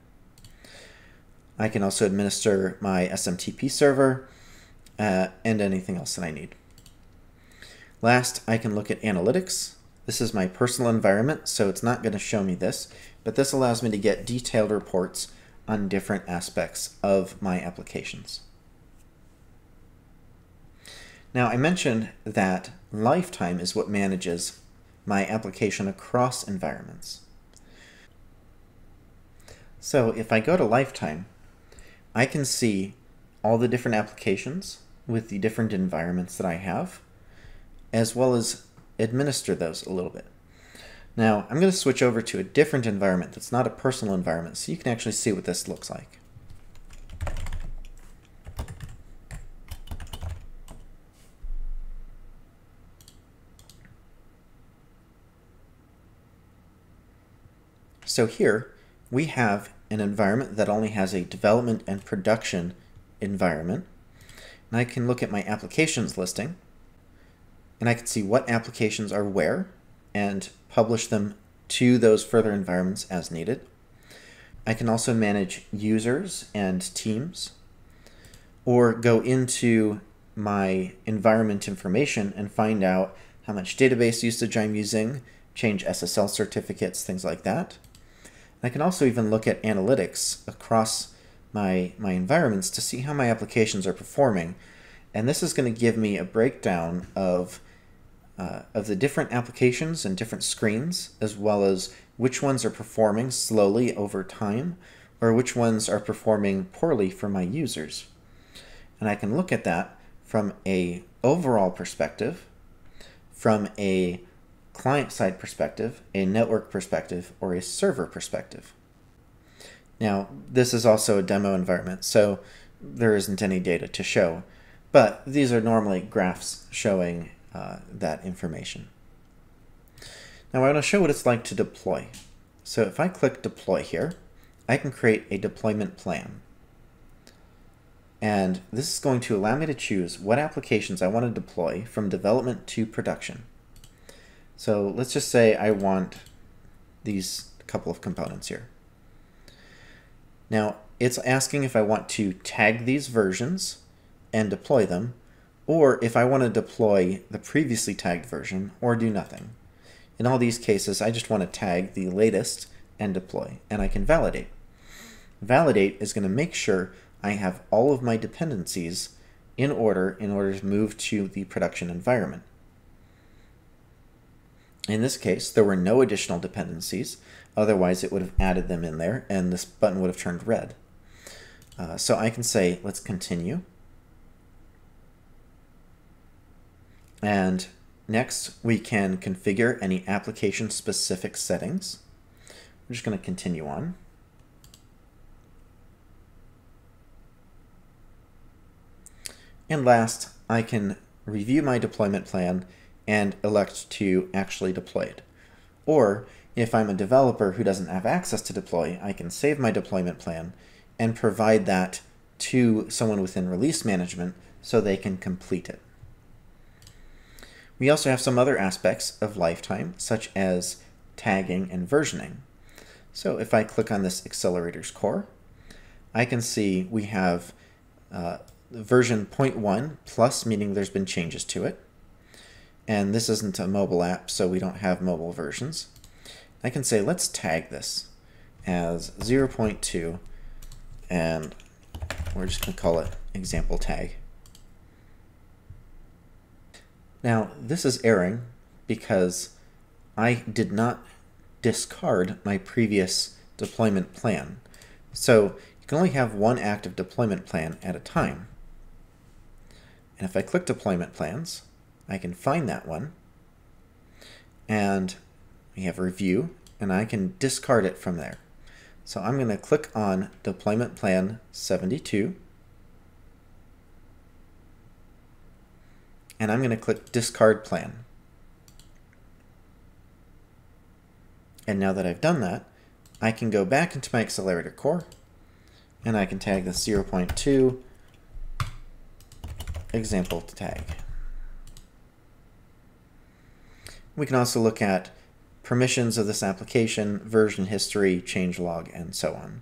I can also administer my SMTP server uh, and anything else that I need. Last, I can look at analytics. This is my personal environment, so it's not going to show me this, but this allows me to get detailed reports on different aspects of my applications. Now I mentioned that lifetime is what manages my application across environments. So if I go to lifetime, I can see all the different applications with the different environments that I have, as well as administer those a little bit. Now, I'm going to switch over to a different environment that's not a personal environment, so you can actually see what this looks like. So here we have an environment that only has a development and production environment. And I can look at my applications listing and I can see what applications are where and publish them to those further environments as needed. I can also manage users and teams or go into my environment information and find out how much database usage I'm using, change SSL certificates, things like that. I can also even look at analytics across my, my environments to see how my applications are performing. And this is going to give me a breakdown of, uh, of the different applications and different screens, as well as which ones are performing slowly over time, or which ones are performing poorly for my users. And I can look at that from a overall perspective, from a client-side perspective, a network perspective, or a server perspective. Now, this is also a demo environment, so there isn't any data to show, but these are normally graphs showing uh, that information. Now I want to show what it's like to deploy. So if I click deploy here, I can create a deployment plan. And this is going to allow me to choose what applications I want to deploy from development to production. So let's just say I want these couple of components here. Now it's asking if I want to tag these versions and deploy them, or if I want to deploy the previously tagged version or do nothing. In all these cases, I just want to tag the latest and deploy, and I can validate. Validate is going to make sure I have all of my dependencies in order in order to move to the production environment. In this case, there were no additional dependencies, otherwise it would have added them in there and this button would have turned red. Uh, so I can say, let's continue. And next, we can configure any application-specific settings. We're just going to continue on. And last, I can review my deployment plan and elect to actually deploy it. Or if I'm a developer who doesn't have access to deploy, I can save my deployment plan and provide that to someone within release management so they can complete it. We also have some other aspects of lifetime, such as tagging and versioning. So if I click on this accelerators core, I can see we have uh, version 0.1 plus, meaning there's been changes to it. And this isn't a mobile app, so we don't have mobile versions. I can say, let's tag this as 0.2, and we're just going to call it example tag. Now, this is erroring because I did not discard my previous deployment plan. So you can only have one active deployment plan at a time. And if I click deployment plans, I can find that one. And we have review, and I can discard it from there. So I'm going to click on deployment plan 72. and I'm going to click discard plan. And now that I've done that, I can go back into my accelerator core and I can tag the 0.2 example tag. We can also look at permissions of this application, version history, changelog, and so on.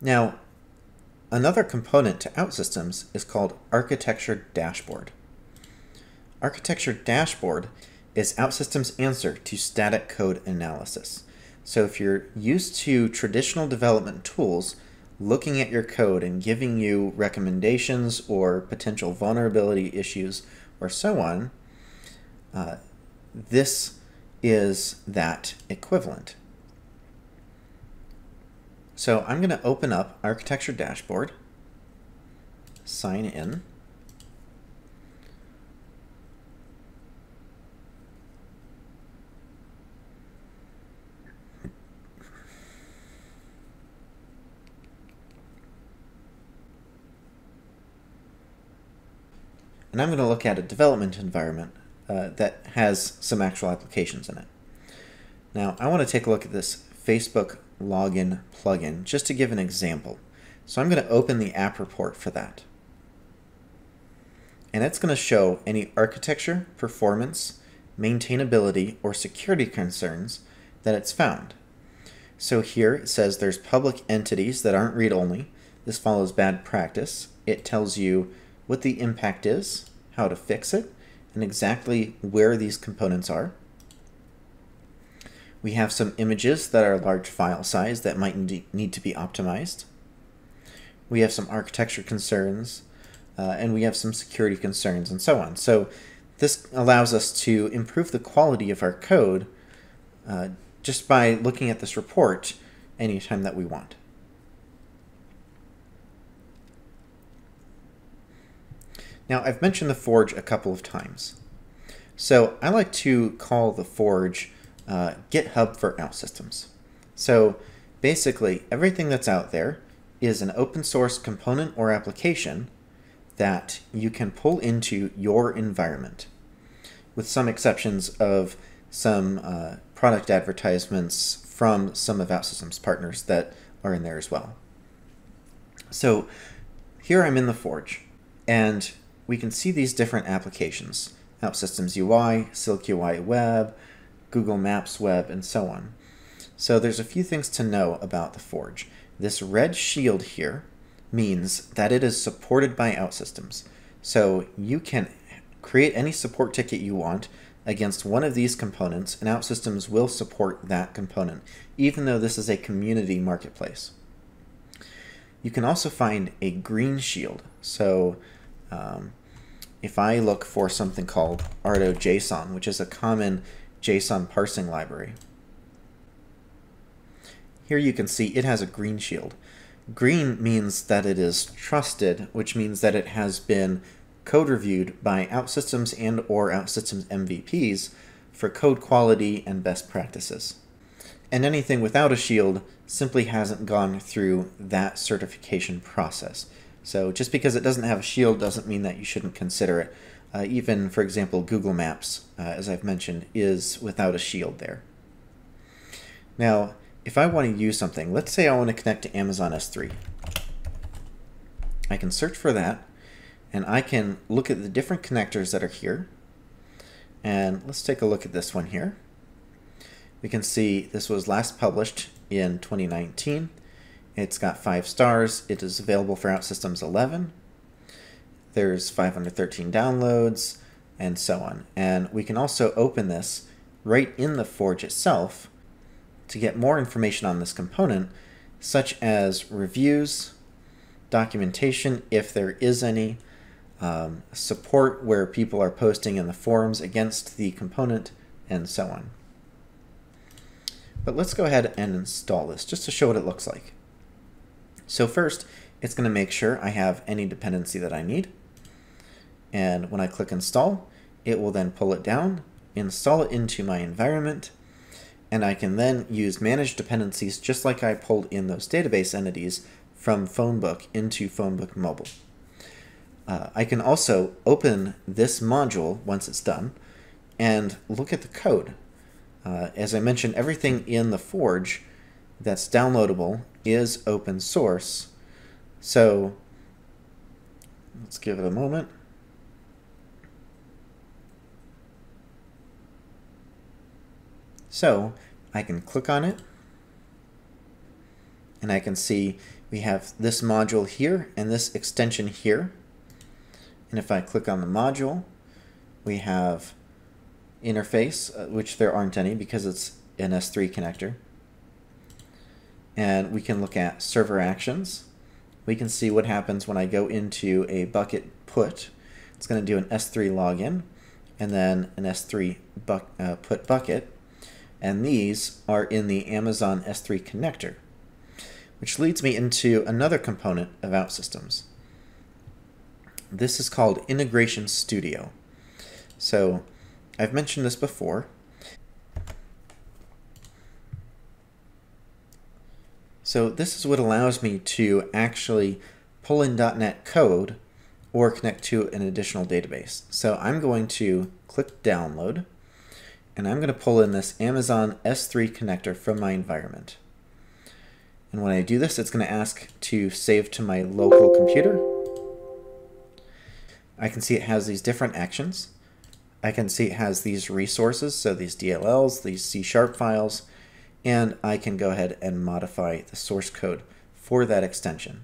Now, Another component to OutSystems is called Architecture Dashboard. Architecture Dashboard is OutSystems' answer to static code analysis. So if you're used to traditional development tools, looking at your code and giving you recommendations or potential vulnerability issues or so on, uh, this is that equivalent. So I'm going to open up Architecture Dashboard, sign in. And I'm going to look at a development environment uh, that has some actual applications in it. Now, I want to take a look at this Facebook login plugin, just to give an example. So I'm going to open the app report for that. And it's going to show any architecture, performance, maintainability, or security concerns that it's found. So here it says there's public entities that aren't read-only. This follows bad practice. It tells you what the impact is, how to fix it and exactly where these components are. We have some images that are large file size that might need to be optimized. We have some architecture concerns, uh, and we have some security concerns and so on. So this allows us to improve the quality of our code uh, just by looking at this report anytime that we want. Now, I've mentioned the Forge a couple of times. So I like to call the Forge uh, GitHub for OutSystems. So basically, everything that's out there is an open source component or application that you can pull into your environment, with some exceptions of some uh, product advertisements from some of OutSystems partners that are in there as well. So here I'm in the Forge, and we can see these different applications, OutSystems UI, Silk UI Web, Google Maps Web, and so on. So there's a few things to know about the Forge. This red shield here means that it is supported by OutSystems. So you can create any support ticket you want against one of these components, and OutSystems will support that component, even though this is a community marketplace. You can also find a green shield. So um, if I look for something called ardoJSON, which is a common JSON parsing library, here you can see it has a green shield. Green means that it is trusted, which means that it has been code reviewed by OutSystems and or OutSystems MVPs for code quality and best practices. And anything without a shield simply hasn't gone through that certification process. So just because it doesn't have a shield doesn't mean that you shouldn't consider it. Uh, even, for example, Google Maps, uh, as I've mentioned, is without a shield there. Now, if I want to use something, let's say I want to connect to Amazon S3. I can search for that, and I can look at the different connectors that are here. And let's take a look at this one here. We can see this was last published in 2019. It's got five stars. It is available for OutSystems 11. There's 513 downloads, and so on. And we can also open this right in the Forge itself to get more information on this component, such as reviews, documentation, if there is any, um, support where people are posting in the forums against the component, and so on. But let's go ahead and install this just to show what it looks like. So first, it's going to make sure I have any dependency that I need. And when I click install, it will then pull it down, install it into my environment, and I can then use manage dependencies just like I pulled in those database entities from Phonebook into Phonebook Mobile. Uh, I can also open this module once it's done and look at the code. Uh, as I mentioned, everything in the Forge that's downloadable is open source. So let's give it a moment. So I can click on it and I can see we have this module here and this extension here. And if I click on the module, we have interface, uh, which there aren't any because it's an S3 connector. And we can look at server actions. We can see what happens when I go into a bucket put. It's going to do an S3 login and then an S3 bu uh, put bucket and these are in the Amazon S3 connector, which leads me into another component of OutSystems. This is called Integration Studio. So I've mentioned this before. So this is what allows me to actually pull in .NET code or connect to an additional database. So I'm going to click download and I'm going to pull in this Amazon S3 connector from my environment. And when I do this, it's going to ask to save to my local computer. I can see it has these different actions. I can see it has these resources, so these DLLs, these C-sharp files, and I can go ahead and modify the source code for that extension.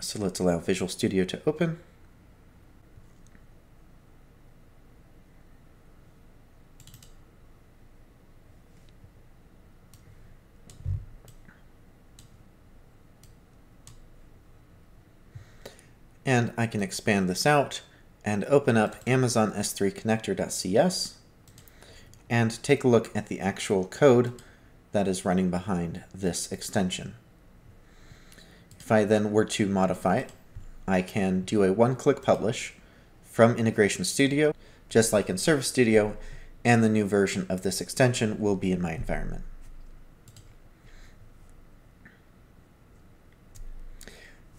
So let's allow Visual Studio to open. And I can expand this out and open up Amazon S3 connector.cs and take a look at the actual code that is running behind this extension. If I then were to modify it, I can do a one-click publish from Integration Studio, just like in Service Studio, and the new version of this extension will be in my environment.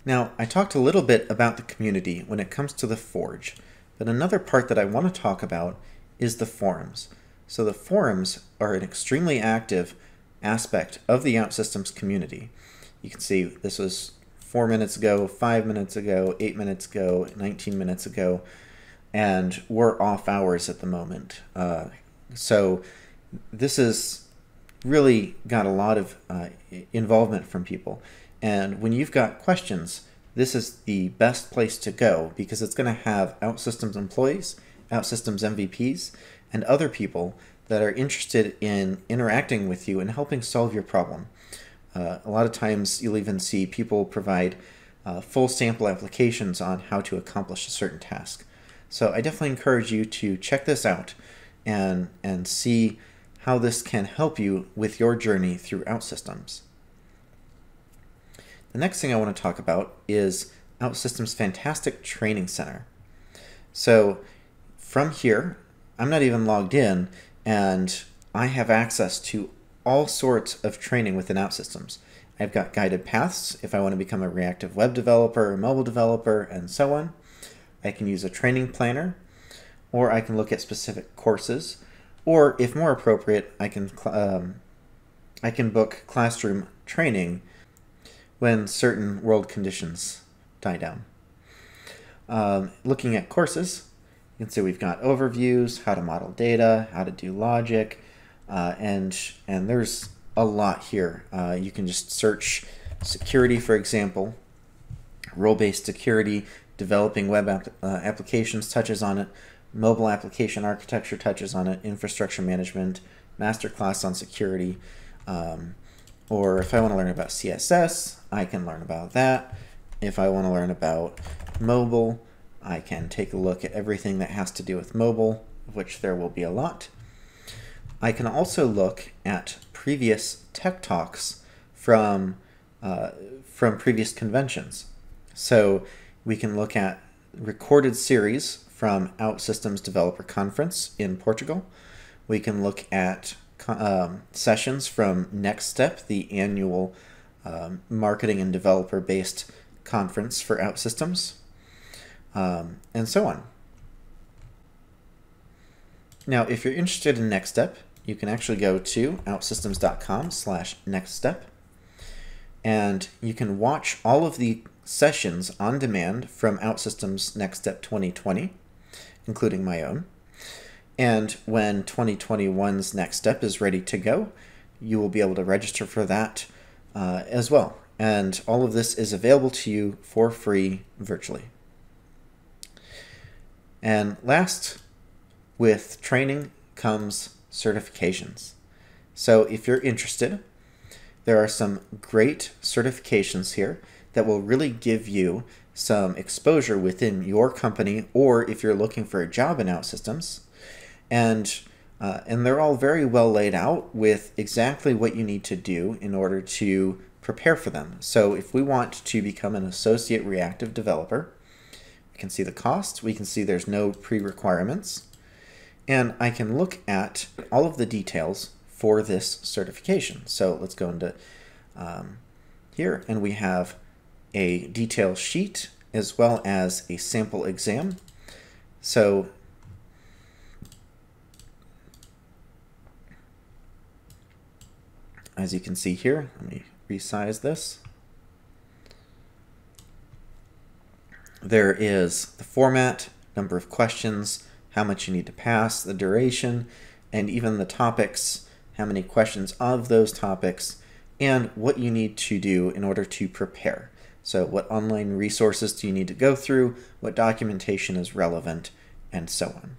Now, I talked a little bit about the community when it comes to the Forge, but another part that I want to talk about is the forums. So the forums are an extremely active aspect of the OutSystems community. You can see this was four minutes ago, five minutes ago, eight minutes ago, 19 minutes ago, and we're off hours at the moment. Uh, so this has really got a lot of uh, involvement from people. And when you've got questions, this is the best place to go because it's going to have OutSystems employees, OutSystems MVPs, and other people that are interested in interacting with you and helping solve your problem. Uh, a lot of times you'll even see people provide uh, full sample applications on how to accomplish a certain task. So I definitely encourage you to check this out and, and see how this can help you with your journey through OutSystems. The next thing I want to talk about is OutSystems' fantastic training center. So from here, I'm not even logged in, and I have access to all sorts of training within OutSystems. I've got guided paths if I want to become a reactive web developer, a mobile developer, and so on. I can use a training planner, or I can look at specific courses, or if more appropriate, I can um, I can book classroom training when certain world conditions die down. Um, looking at courses, you can see we've got overviews, how to model data, how to do logic, uh, and and there's a lot here. Uh, you can just search security, for example, role-based security, developing web uh, applications touches on it, mobile application architecture touches on it, infrastructure management, masterclass on security, um, or if I want to learn about CSS, I can learn about that. If I want to learn about mobile, I can take a look at everything that has to do with mobile, which there will be a lot. I can also look at previous tech talks from, uh, from previous conventions. So we can look at recorded series from OutSystems Developer Conference in Portugal. We can look at um, sessions from Next Step, the annual um, marketing and developer based conference for OutSystems, um, and so on. Now, if you're interested in Next Step, you can actually go to outsystems.com slash next step and you can watch all of the sessions on demand from OutSystems Next Step 2020, including my own. And when 2021's next step is ready to go, you will be able to register for that uh, as well. And all of this is available to you for free virtually. And last, with training comes certifications. So if you're interested, there are some great certifications here that will really give you some exposure within your company or if you're looking for a job in OutSystems and uh, and they're all very well laid out with exactly what you need to do in order to prepare for them. So if we want to become an associate reactive developer, can see the cost, we can see there's no pre-requirements, and I can look at all of the details for this certification. So let's go into um, here, and we have a detail sheet as well as a sample exam. So as you can see here, let me resize this. There is the format, number of questions, how much you need to pass, the duration, and even the topics, how many questions of those topics, and what you need to do in order to prepare. So what online resources do you need to go through, what documentation is relevant, and so on.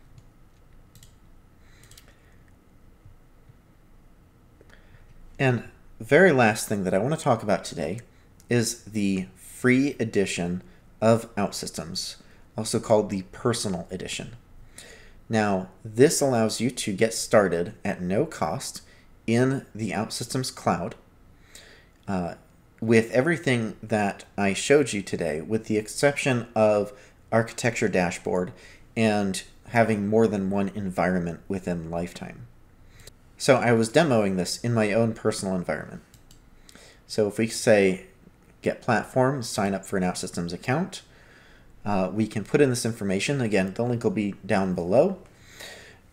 And very last thing that I want to talk about today is the free edition of OutSystems, also called the Personal Edition. Now, this allows you to get started at no cost in the OutSystems cloud uh, with everything that I showed you today, with the exception of architecture dashboard and having more than one environment within LifeTime. So I was demoing this in my own personal environment. So if we say get platform, sign up for an OutSystems account, uh, we can put in this information. Again, the link will be down below.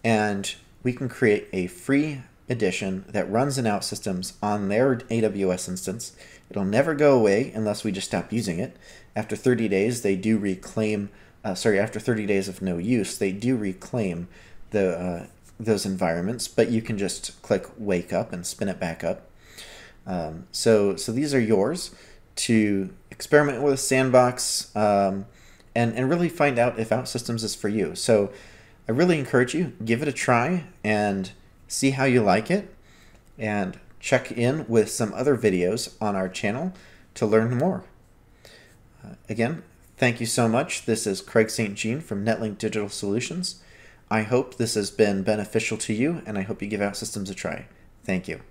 And we can create a free edition that runs in OutSystems on their AWS instance. It'll never go away unless we just stop using it. After 30 days, they do reclaim, uh, sorry, after 30 days of no use, they do reclaim the uh, those environments, but you can just click wake up and spin it back up. Um, so, so these are yours to experiment with Sandbox um, and, and really find out if OutSystems is for you. So I really encourage you, give it a try and see how you like it. And check in with some other videos on our channel to learn more. Uh, again, thank you so much. This is Craig St. Jean from Netlink Digital Solutions. I hope this has been beneficial to you, and I hope you give OutSystems a try. Thank you.